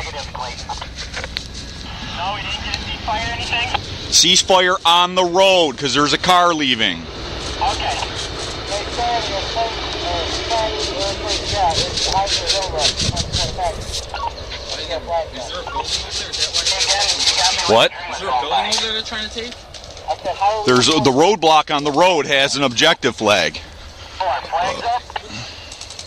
Negative, Clayton. No, we didn't get a ceasefire or anything? Ceasefire on the road because there's a car leaving. Okay. Hey, Charlie, uh, Charlie, uh, yeah, it's the house is over. Is there a building over there? Is that why? What? Is there a building over there they're trying to take? I said, how are we There's a, the roadblock on the road has an objective flag. Four, flags up.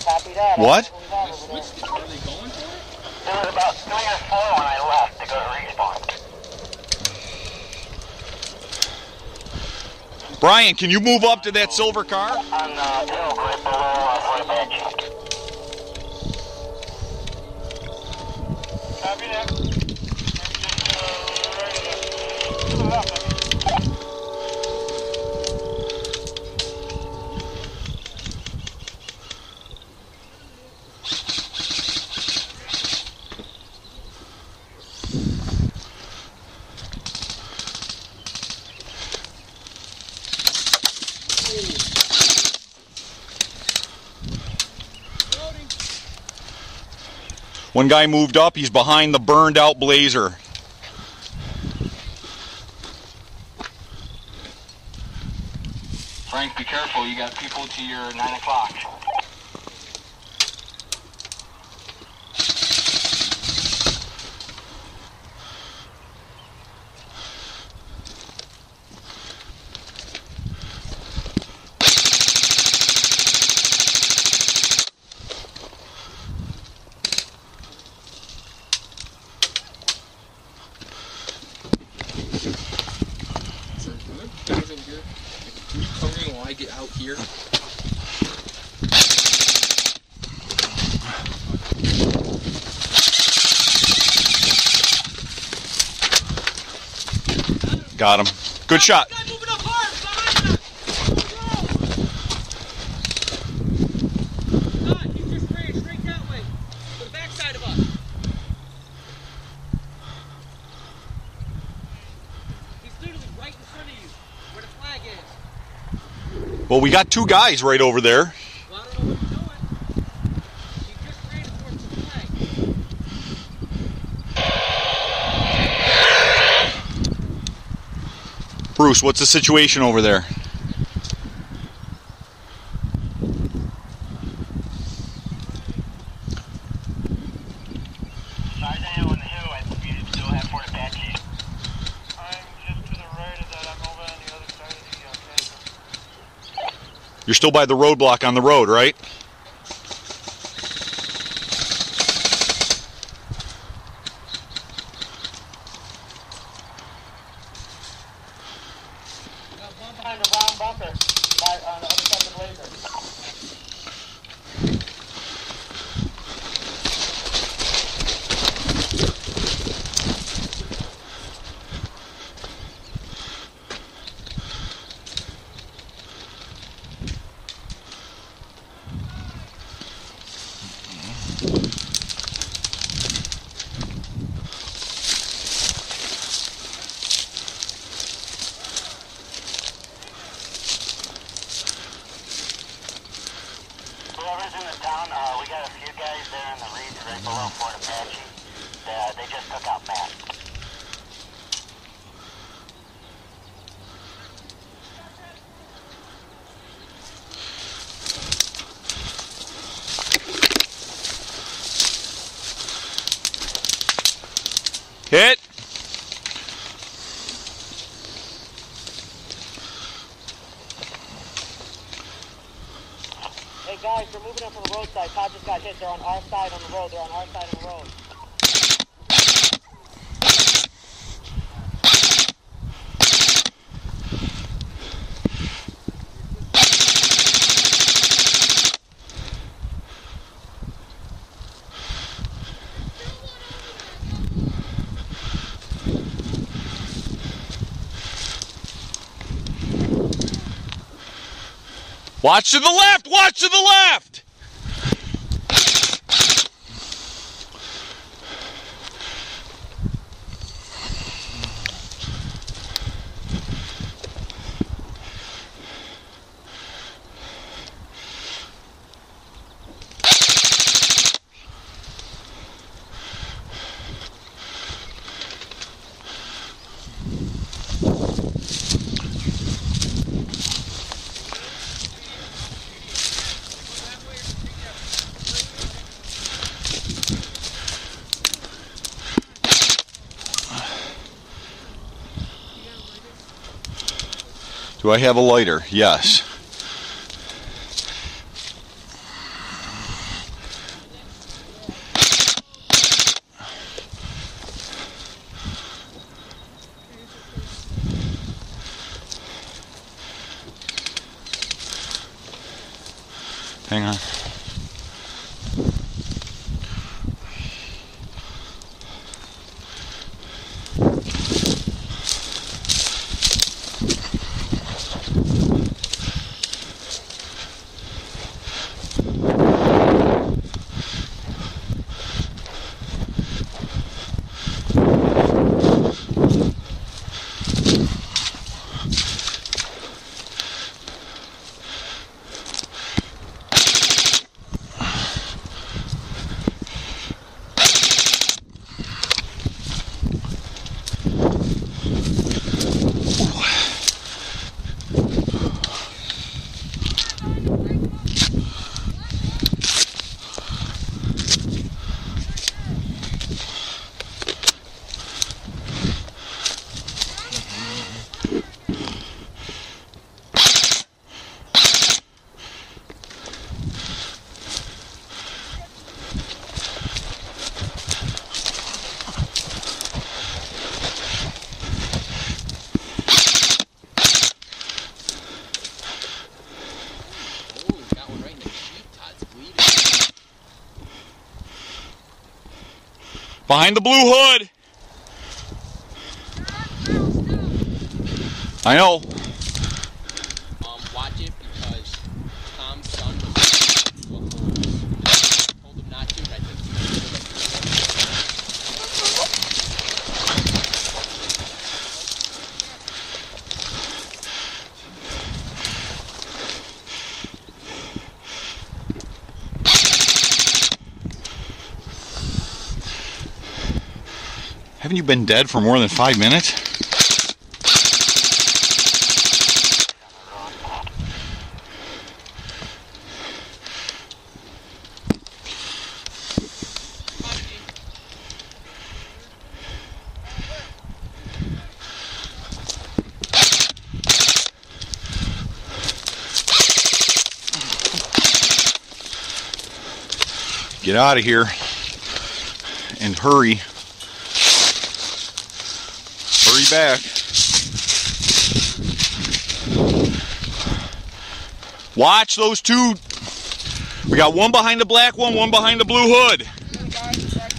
copy that? What? That's we have over there. Which, are they going for it? There was about three or four when I left to go to respawn. Brian, can you move up to that silver car? On the hill right below uh, Fort Apache. Copy that. One guy moved up. He's behind the burned out blazer. Frank, be careful. You got people to your 9 o'clock. Is there are there guys over here? Can you I get out here? Got him. Good shot. Guy moving up hard, behind us. God, he's just straight, straight that way. To the backside of us. He's literally right in front of you, where the flag is. Well, we got two guys right over there. Bruce, what's the situation over there? Sergeant on the hill, I believe you still have Fort Apache. I'm just to the right of that. I'm over on the other side of the uh, fence. You're still by the roadblock on the road, right? Got one behind the round bumper by, on the other side of the blazer. Whoever's in the town, uh, we got a few guys there in the reeds right below Fort Apache. They, uh, they just took out Matt. Hit. Hey guys, they're moving up from the roadside. Todd just got hit. They're on our side on road. They're on our side on the road. Watch to the left. Watch to the left. Do I have a lighter? Yes. Hang on. Behind the blue hood. I know. Um, watch it because Tom's son was well, told him not to, but I think he Haven't you been dead for more than five minutes? Get out of here and hurry. Hurry back. Watch those two. We got one behind the black one, one behind the blue hood.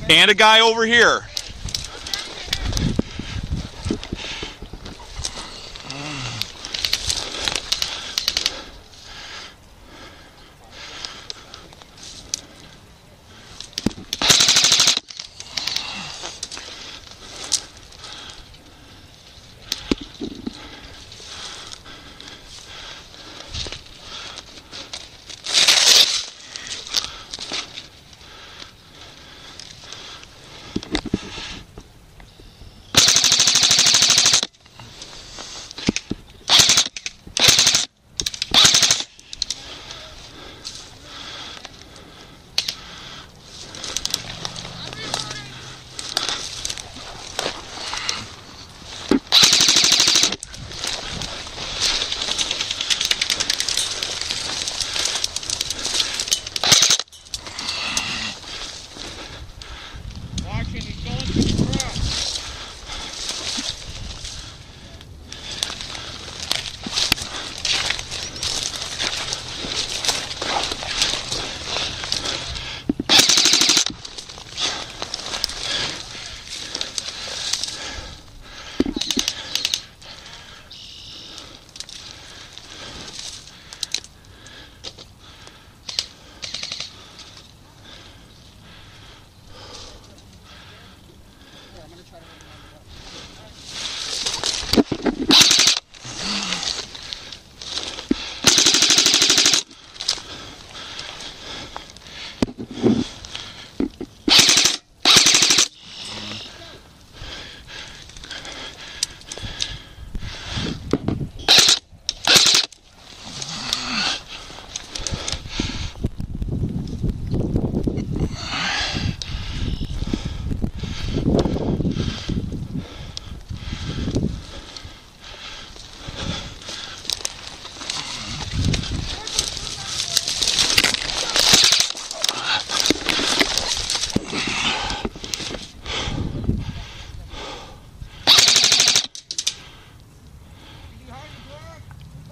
And a guy over here.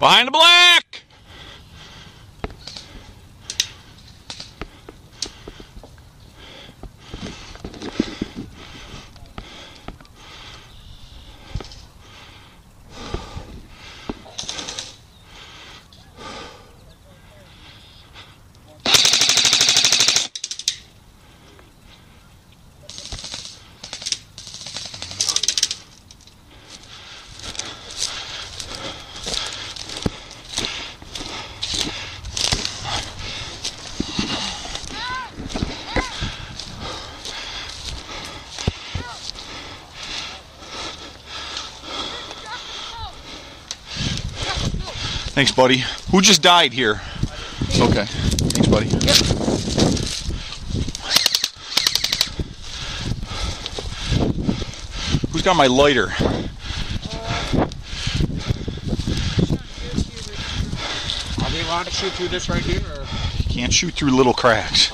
Behind the black. Thanks, buddy. Who just died here? Okay. Thanks, buddy. Who's got my lighter? Are they allowed to shoot through this right here? Or? Can't shoot through little cracks.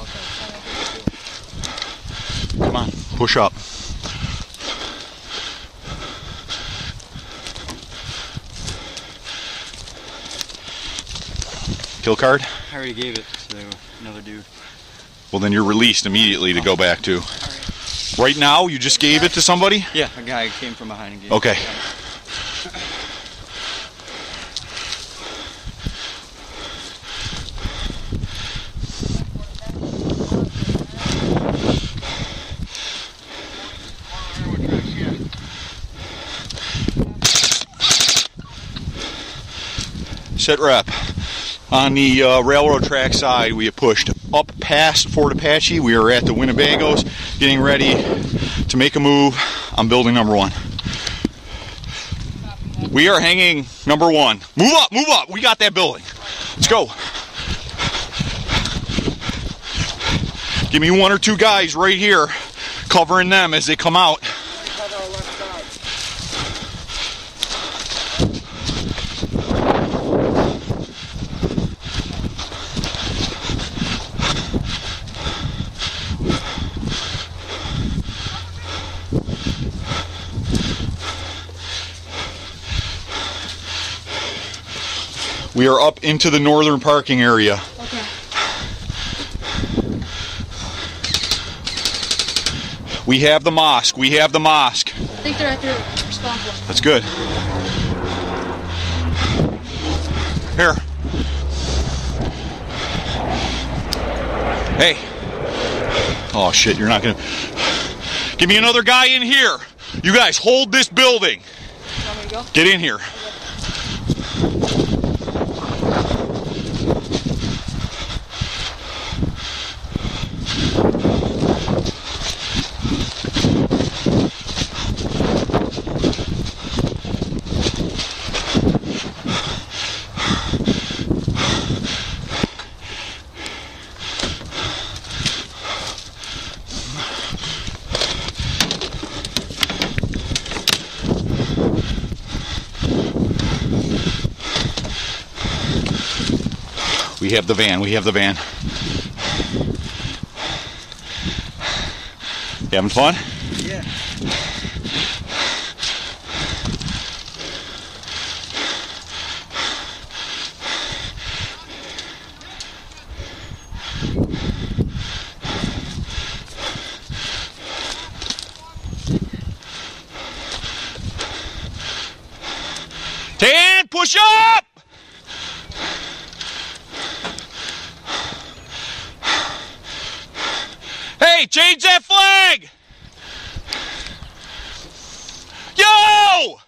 Come on, push up. Kill card? I already gave it to another dude. Well, then you're released immediately to go oh. back to. Right now, you just gave it to somebody? Yeah, a guy came from behind and gave Okay. Sitrep. On the uh, railroad track side, we have pushed up past Fort Apache. We are at the Winnebagos, getting ready to make a move on building number one. We are hanging number one. Move up, move up. We got that building. Let's go. Give me one or two guys right here covering them as they come out. We are up into the northern parking area. Okay. We have the mosque. We have the mosque. I think they're at their. That's good. Here. Hey. Oh shit, you're not gonna. Give me another guy in here. You guys hold this building. Go? Get in here. We have the van. We have the van. You having fun? and push up. Hey, change that flag. Yo!